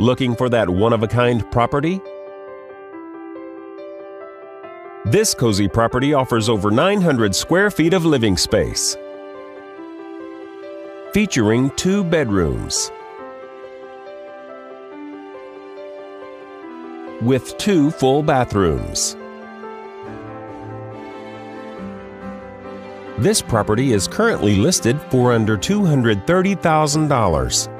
Looking for that one of a kind property? This cozy property offers over 900 square feet of living space, featuring two bedrooms with two full bathrooms. This property is currently listed for under $230,000.